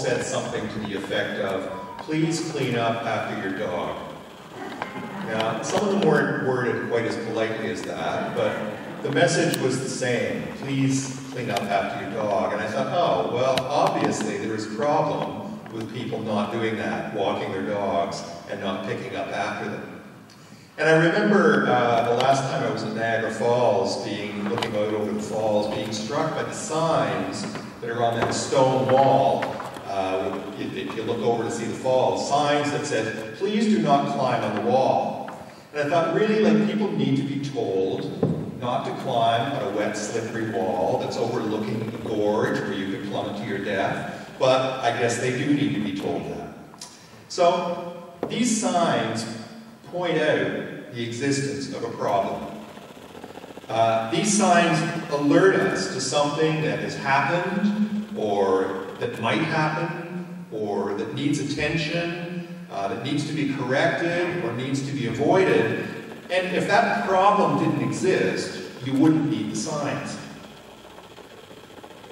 said something to the effect of, please clean up after your dog. Now, some of them weren't worded quite as politely as that, but the message was the same, please clean up after your dog. And I thought, oh, well, obviously there is a problem with people not doing that, walking their dogs and not picking up after them. And I remember uh, the last time I was in Niagara Falls, being looking out over the falls, being struck by the signs that are on that stone wall. If you look over to see the falls, signs that said, "Please do not climb on the wall." And I thought, really, like people need to be told not to climb on a wet, slippery wall that's overlooking a gorge where you could plummet to your death. But I guess they do need to be told that. So these signs point out the existence of a problem. Uh, these signs alert us to something that has happened, or that might happen, or that needs attention, uh, that needs to be corrected, or needs to be avoided. And if that problem didn't exist, you wouldn't need the signs.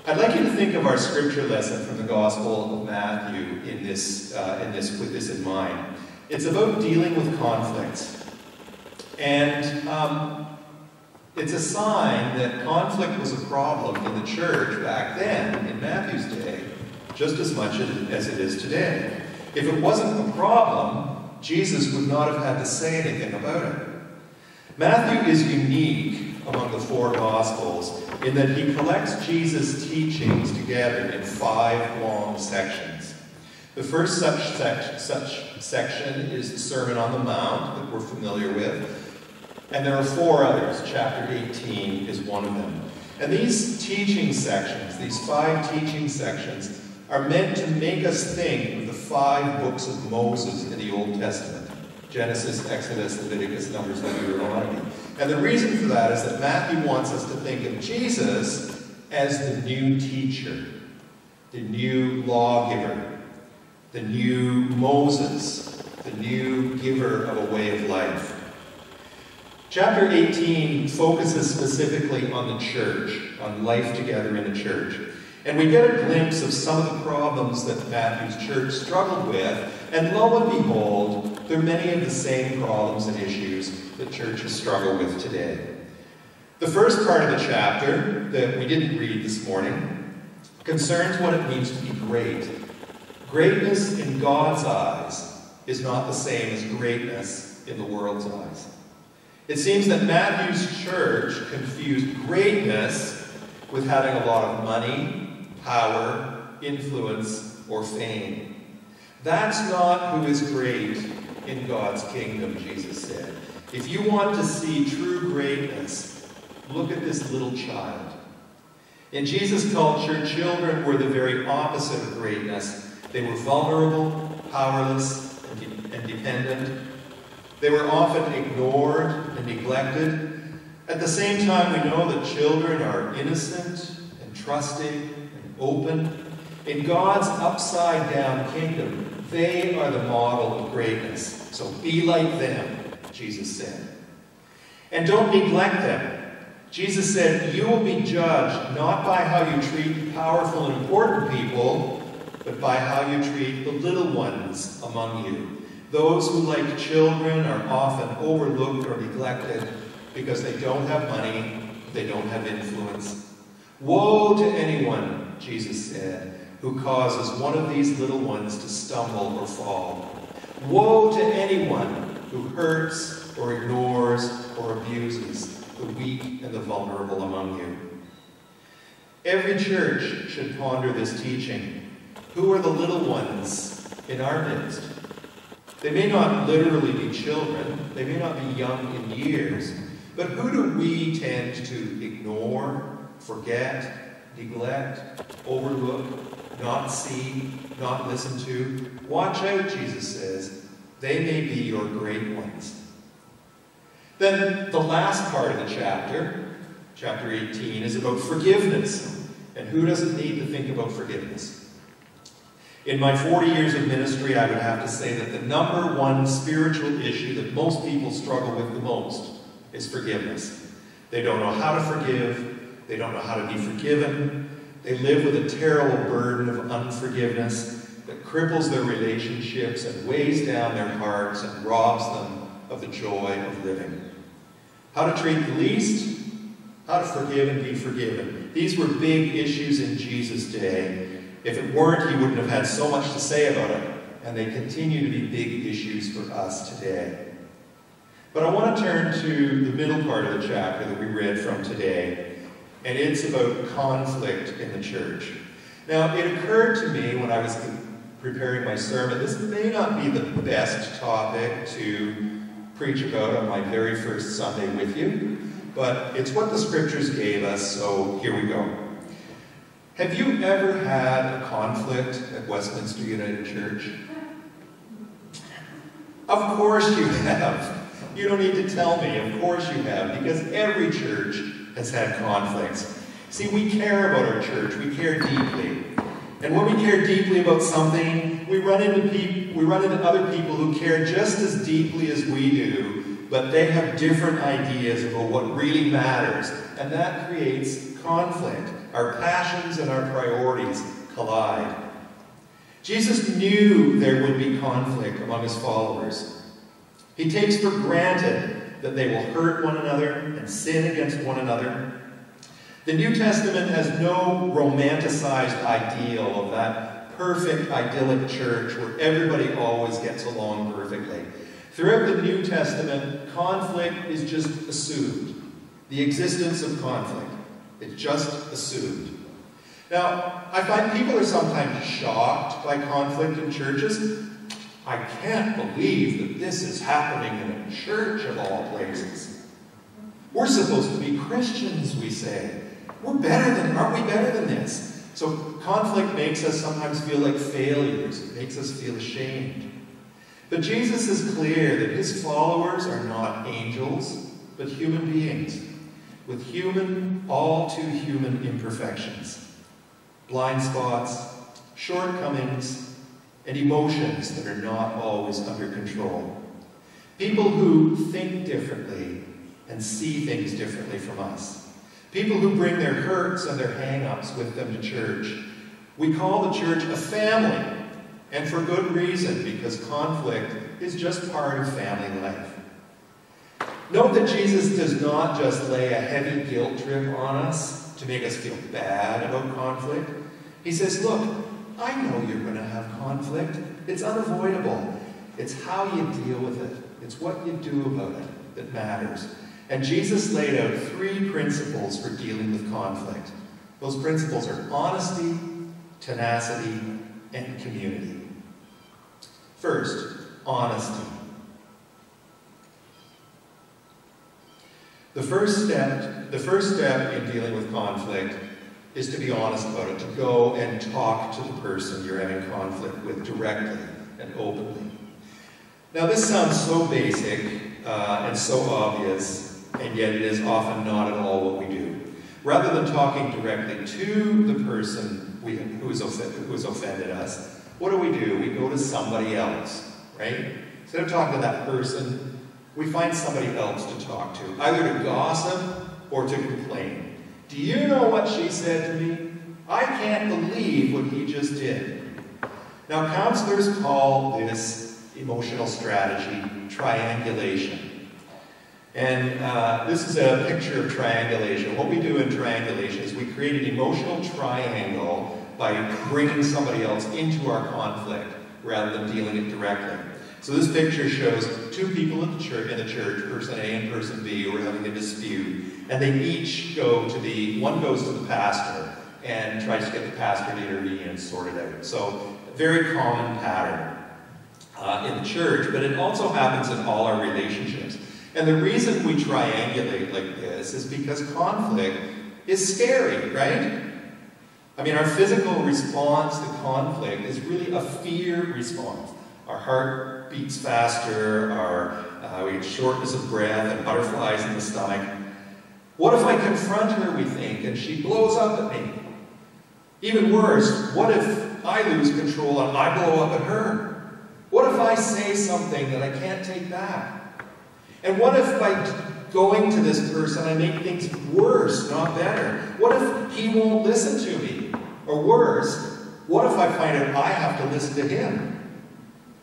I'd like you to think of our scripture lesson from the Gospel of Matthew in this, uh, in this, with this in mind. It's about dealing with conflicts. And um, it's a sign that conflict was a problem in the church back then, in Matthew's day, just as much as it is today. If it wasn't a problem, Jesus would not have had to say anything about it. Matthew is unique among the four Gospels in that he collects Jesus' teachings together in five long sections. The first such, sec such section is the Sermon on the Mount that we're familiar with. And there are four others. Chapter 18 is one of them. And these teaching sections, these five teaching sections, are meant to make us think of the five books of Moses in the Old Testament Genesis, Exodus, Leviticus, Numbers, and Deuteronomy. And the reason for that is that Matthew wants us to think of Jesus as the new teacher, the new lawgiver, the new Moses, the new giver of a way of life. Chapter 18 focuses specifically on the church, on life together in the church. And we get a glimpse of some of the problems that Matthew's church struggled with. And lo and behold, there are many of the same problems and issues that churches struggle with today. The first part of the chapter that we didn't read this morning concerns what it means to be great. Greatness in God's eyes is not the same as greatness in the world's eyes. It seems that Matthew's church confused greatness with having a lot of money, power, influence, or fame. That's not who is great in God's kingdom, Jesus said. If you want to see true greatness, look at this little child. In Jesus' culture, children were the very opposite of greatness. They were vulnerable, powerless, and, de and dependent. They were often ignored and neglected. At the same time, we know that children are innocent and trusting open. In God's upside down kingdom, they are the model of greatness. So be like them, Jesus said. And don't neglect them. Jesus said, You will be judged not by how you treat powerful and important people, but by how you treat the little ones among you. Those who, like children, are often overlooked or neglected because they don't have money, they don't have influence. Woe to anyone, Jesus said, who causes one of these little ones to stumble or fall. Woe to anyone who hurts or ignores or abuses the weak and the vulnerable among you. Every church should ponder this teaching. Who are the little ones in our midst? They may not literally be children, they may not be young in years, but who do we tend to ignore, forget, neglect, overlook, not see, not listen to? Watch out, Jesus says. They may be your great ones. Then the last part of the chapter, chapter 18, is about forgiveness. And who doesn't need to think about forgiveness? In my 40 years of ministry, I would have to say that the number one spiritual issue that most people struggle with the most is forgiveness. They don't know how to forgive, They don't know how to be forgiven. They live with a terrible burden of unforgiveness that cripples their relationships and weighs down their hearts and robs them of the joy of living. How to treat the least, how to forgive and be forgiven. These were big issues in Jesus' day. If it weren't, he wouldn't have had so much to say about it. And they continue to be big issues for us today. But I want to turn to the middle part of the chapter that we read from today, and it's about conflict in the church. Now, it occurred to me when I was preparing my sermon, this may not be the best topic to preach about on my very first Sunday with you, but it's what the scriptures gave us, so here we go. Have you ever had a conflict at Westminster United Church? Of course you have. You don't need to tell me, of course you have, because every church has had conflicts. See, we care about our church, we care deeply. And when we care deeply about something, we run into people, we run into other people who care just as deeply as we do, but they have different ideas about what really matters. And that creates conflict. Our passions and our priorities collide. Jesus knew there would be conflict among his followers. He takes for granted that they will hurt one another and sin against one another the New Testament has no romanticized ideal of that perfect, idyllic church where everybody always gets along perfectly. Throughout the New Testament, conflict is just assumed. The existence of conflict. It's just assumed. Now, I find people are sometimes shocked by conflict in churches. I can't believe that this is happening in a church of all places. We're supposed to be Christians, we say. We're better than, aren't we better than this? So conflict makes us sometimes feel like failures. It makes us feel ashamed. But Jesus is clear that his followers are not angels, but human beings, with human, all too human imperfections, blind spots, shortcomings, and emotions that are not always under control. People who think differently and see things differently from us. People who bring their hurts and their hang-ups with them to church. We call the church a family, and for good reason, because conflict is just part of family life. Note that Jesus does not just lay a heavy guilt trip on us to make us feel bad about conflict. He says, look, I know you're going to have conflict. It's unavoidable. It's how you deal with it. It's what you do about it that matters. And Jesus laid out three principles for dealing with conflict. Those principles are honesty, tenacity, and community. First, honesty. The first step, the first step in dealing with conflict is to be honest about it, to go and talk to the person you're having conflict with directly and openly. Now this sounds so basic uh, and so obvious, and yet it is often not at all what we do. Rather than talking directly to the person we, who, has who has offended us, what do we do? We go to somebody else, right? Instead of talking to that person, we find somebody else to talk to, either to gossip or to complain. Do you know what she said to me? I can't believe what he just did. Now, counselors call this emotional strategy triangulation. And uh, this is a picture of triangulation. What we do in triangulation is we create an emotional triangle by bringing somebody else into our conflict rather than dealing it directly. So this picture shows two people in the church, in the church, person A and person B, who are having a dispute, and they each go to the, one goes to the pastor and tries to get the pastor to intervene and sort it out. So very common pattern uh, in the church, but it also happens in all our relationships. And the reason we triangulate like this is because conflict is scary, right? I mean, our physical response to conflict is really a fear response. Our heart beats faster, our, uh, we get shortness of breath and butterflies in the stomach. What if I confront her, we think, and she blows up at me? Even worse, what if I lose control and I blow up at her? What if I say something that I can't take back? And what if by going to this person, I make things worse, not better? What if he won't listen to me? Or worse, what if I find out I have to listen to him?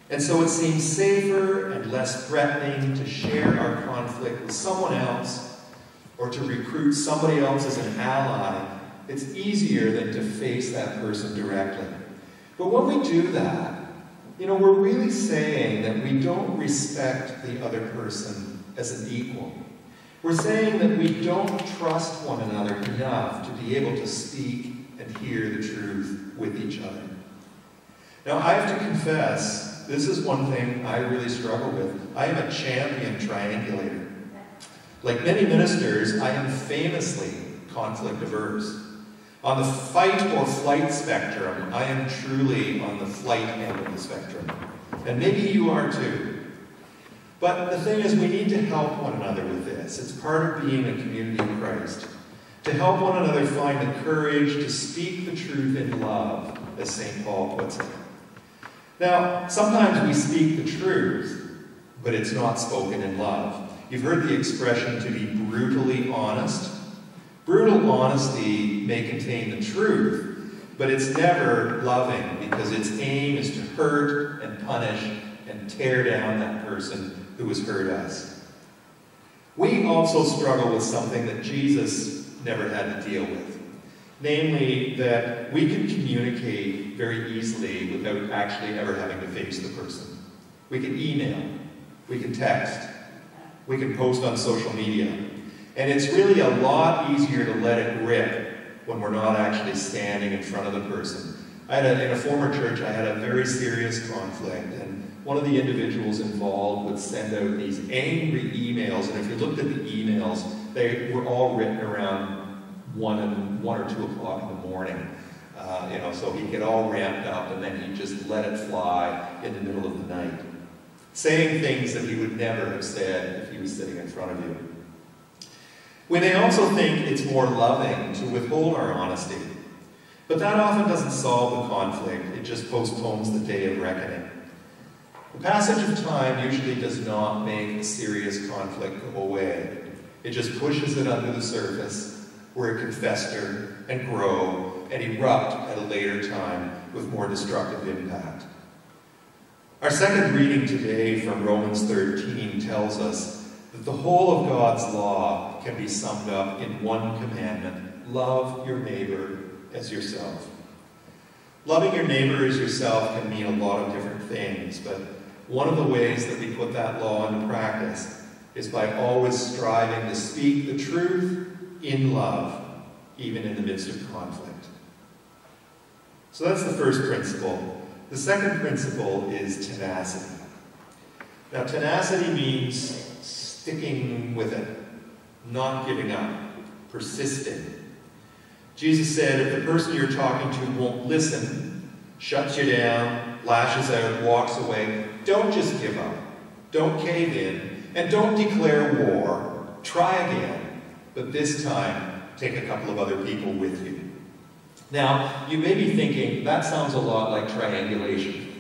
And so it seems safer and less threatening to share our conflict with someone else or to recruit somebody else as an ally. It's easier than to face that person directly. But when we do that, you know, we're really saying that we don't respect the other person as an equal. We're saying that we don't trust one another enough to be able to speak and hear the truth with each other. Now, I have to confess, this is one thing I really struggle with. I am a champion triangulator. Like many ministers, I am famously conflict averse. On the fight or flight spectrum, I am truly on the flight end of the spectrum. And maybe you are too. But the thing is, we need to help one another with this. It's part of being a community of Christ. To help one another find the courage to speak the truth in love, as St. Paul puts it. Now, sometimes we speak the truth, but it's not spoken in love. You've heard the expression to be brutally honest. Brutal honesty may contain the truth, but it's never loving because its aim is to hurt and punish and tear down that person who has hurt us. We also struggle with something that Jesus never had to deal with. Namely, that we can communicate very easily without actually ever having to face the person. We can email, we can text, we can post on social media, and it's really a lot easier to let it rip when we're not actually standing in front of the person. I had a, in a former church, I had a very serious conflict, and one of the individuals involved would send out these angry emails, and if you looked at the emails, they were all written around one and one or two o'clock in the morning. Uh, you know, so he'd get all ramped up, and then he'd just let it fly in the middle of the night, saying things that he would never have said if he was sitting in front of you. We may also think it's more loving to withhold our honesty. But that often doesn't solve the conflict, it just postpones the day of reckoning. The passage of time usually does not make a serious conflict go away. It just pushes it under the surface where it can fester and grow and erupt at a later time with more destructive impact. Our second reading today from Romans 13 tells us that the whole of God's law can be summed up in one commandment love your neighbor as yourself. Loving your neighbor as yourself can mean a lot of different things, but one of the ways that we put that law into practice is by always striving to speak the truth in love, even in the midst of conflict. So that's the first principle. The second principle is tenacity. Now, tenacity means sticking with it, not giving up, persisting. Jesus said, if the person you're talking to won't listen, shuts you down, lashes out, walks away, don't just give up. Don't cave in, and don't declare war. Try again, but this time, take a couple of other people with you. Now, you may be thinking, that sounds a lot like triangulation.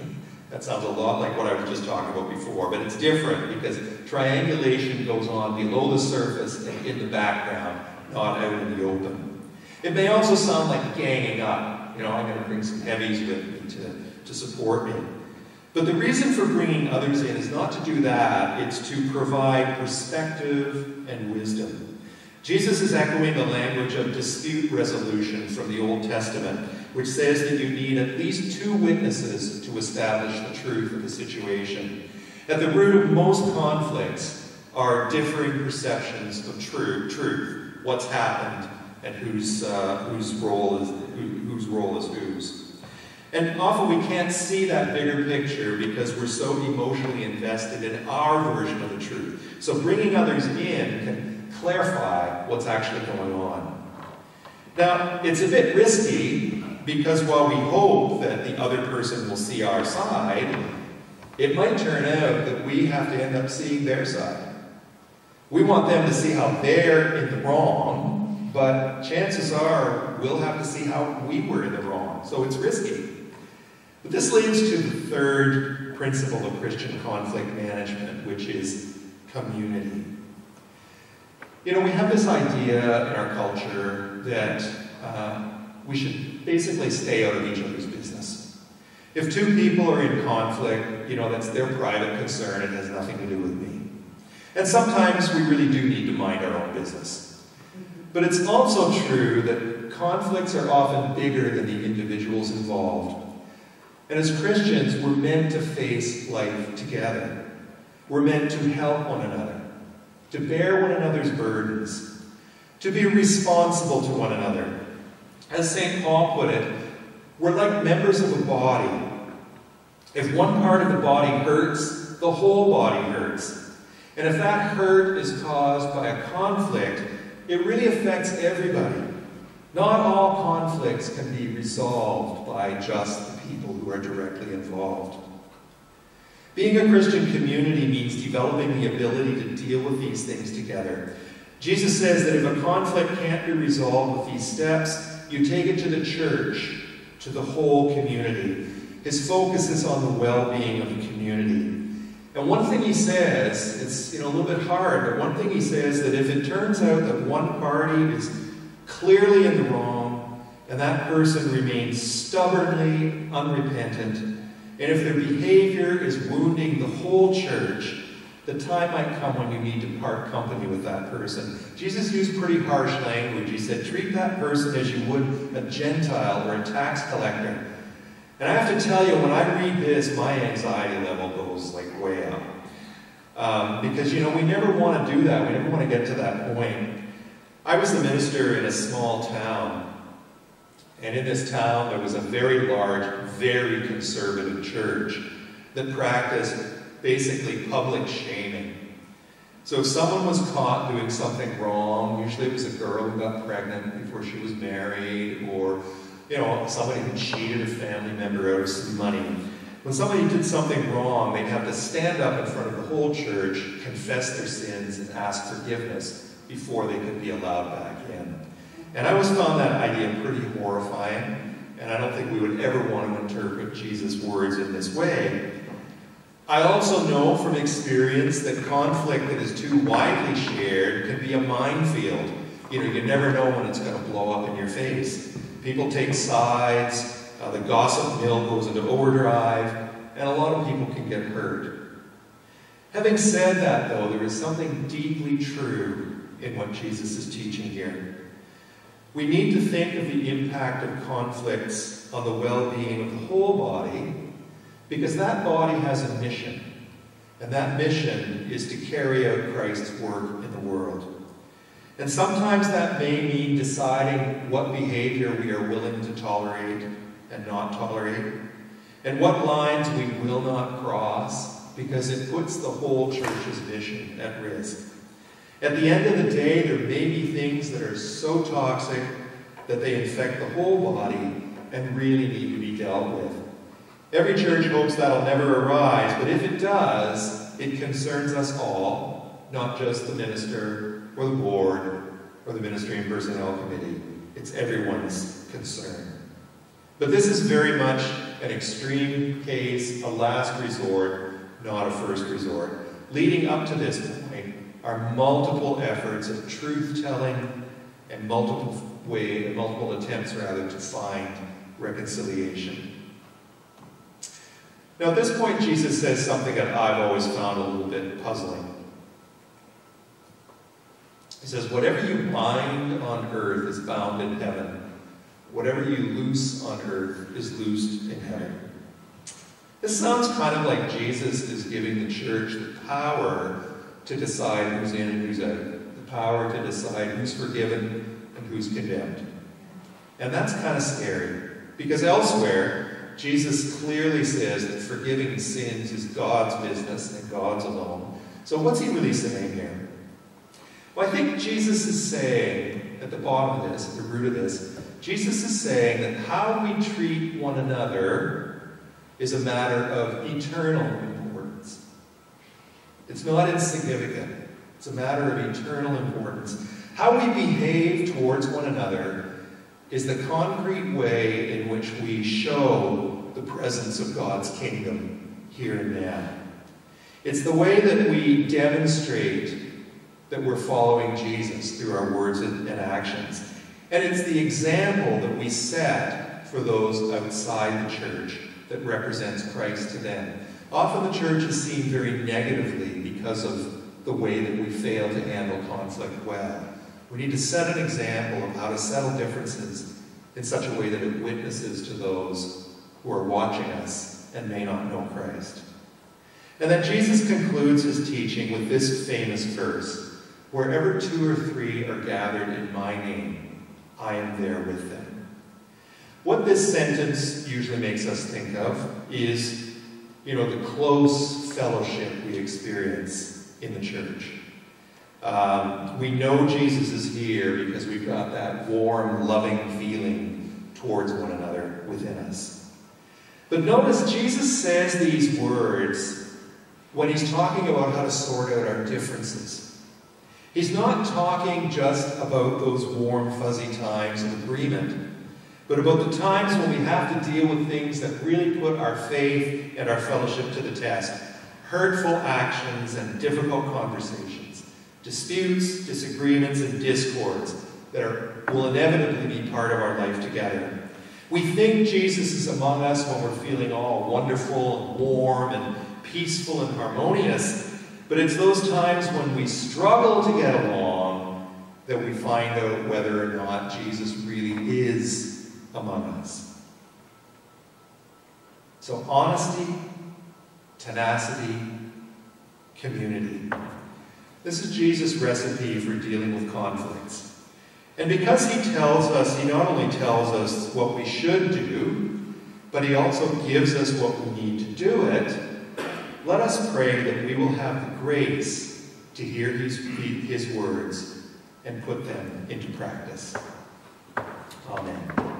That sounds a lot like what I was just talking about before, but it's different because triangulation goes on below the surface and in the background, not out in the open. It may also sound like ganging up. You know, I'm going to bring some heavies with me to, to support me. But the reason for bringing others in is not to do that, it's to provide perspective and wisdom. Jesus is echoing the language of dispute resolution from the Old Testament, which says that you need at least two witnesses to establish the truth of the situation. At the root of most conflicts are differing perceptions of true, truth, what's happened, and whose, uh, whose, role is, who, whose role is whose. And often we can't see that bigger picture because we're so emotionally invested in our version of the truth. So bringing others in can clarify what's actually going on. Now, it's a bit risky because while we hope that the other person will see our side, it might turn out that we have to end up seeing their side. We want them to see how they're in the wrong, but chances are we'll have to see how we were in the wrong. So it's risky. But this leads to the third principle of Christian conflict management, which is community. You know, we have this idea in our culture that uh, we should basically stay out of each other's business. If two people are in conflict, you know, that's their private concern. It has nothing to do with me. And sometimes we really do need to mind our own business. But it's also true that conflicts are often bigger than the individuals involved. And as Christians, we're meant to face life together. We're meant to help one another, to bear one another's burdens, to be responsible to one another. As St. Paul put it, we're like members of a body. If one part of the body hurts, the whole body hurts. And if that hurt is caused by a conflict, it really affects everybody. Not all conflicts can be resolved by just the people who are directly involved. Being a Christian community means developing the ability to deal with these things together. Jesus says that if a conflict can't be resolved with these steps, you take it to the church, to the whole community. His focus is on the well-being of the community. And one thing he says, it's you know a little bit hard, but one thing he says that if it turns out that one party is clearly in the wrong, and that person remains stubbornly unrepentant, and if their behavior is wounding the whole church, the time might come when you need to part company with that person. Jesus used pretty harsh language. He said, treat that person as you would a Gentile or a tax collector. And I have to tell you, when I read this, my anxiety level goes like way up. Um, because, you know, we never want to do that. We never want to get to that point. I was the minister in a small town. And in this town, there was a very large, very conservative church that practiced basically public shaming. So if someone was caught doing something wrong, usually it was a girl who got pregnant before she was married, or you know, somebody who cheated a family member out of some money. When somebody did something wrong, they'd have to stand up in front of the whole church, confess their sins, and ask forgiveness before they could be allowed back in. And I always found that idea pretty horrifying, and I don't think we would ever want to interpret Jesus' words in this way. I also know from experience that conflict that is too widely shared can be a minefield. You know, you never know when it's going to blow up in your face. People take sides, uh, the gossip mill goes into overdrive, and a lot of people can get hurt. Having said that, though, there is something deeply true in what Jesus is teaching here. We need to think of the impact of conflicts on the well-being of the whole body because that body has a mission. And that mission is to carry out Christ's work in the world. And sometimes that may mean deciding what behavior we are willing to tolerate and not tolerate, and what lines we will not cross, because it puts the whole church's mission at risk. At the end of the day, there may be things that are so toxic that they infect the whole body and really need to be dealt with. Every church hopes that'll never arise, but if it does, it concerns us all, not just the minister or the board or the ministry and personnel committee. It's everyone's concern. But this is very much an extreme case, a last resort, not a first resort. Leading up to this are multiple efforts of truth-telling and multiple way, multiple attempts rather, to find reconciliation. Now at this point Jesus says something that I've always found a little bit puzzling. He says, whatever you bind on earth is bound in heaven. Whatever you loose on earth is loosed in heaven. This sounds kind of like Jesus is giving the church the power to decide who's in and who's out. The power to decide who's forgiven and who's condemned. And that's kind of scary. Because elsewhere, Jesus clearly says that forgiving sins is God's business and God's alone. So what's he really saying here? Well, I think Jesus is saying, at the bottom of this, at the root of this, Jesus is saying that how we treat one another is a matter of eternal importance. It's not insignificant. It's a matter of eternal importance. How we behave towards one another is the concrete way in which we show the presence of God's kingdom here and now. It's the way that we demonstrate that we're following Jesus through our words and, actions. And it's the example that we set for those outside the church that represents Christ to them. Often the church is seen very negatively because of the way that we fail to handle conflict well. We need to set an example of how to settle differences in such a way that it witnesses to those who are watching us and may not know Christ. And then Jesus concludes his teaching with this famous verse Wherever two or three are gathered in my name, I am there with them. What this sentence usually makes us think of is, you know, the close fellowship we experience in the church. Um, we know Jesus is here because we've got that warm, loving feeling towards one another within us. But notice Jesus says these words when he's talking about how to sort out our differences. He's not talking just about those warm, fuzzy times of agreement, but about the times when we have to deal with things that really put our faith and our fellowship to the test hurtful actions and difficult conversations, disputes, disagreements, and discords that are, will inevitably be part of our life together. We think Jesus is among us when we're feeling all wonderful and warm and peaceful and harmonious, but it's those times when we struggle to get along that we find out whether or not Jesus really is among us. So, honesty, tenacity, community. This is Jesus' recipe for dealing with conflicts. And because he tells us, he not only tells us what we should do, but he also gives us what we need to do it, let us pray that we will have the grace to hear his, his words and put them into practice. Amen.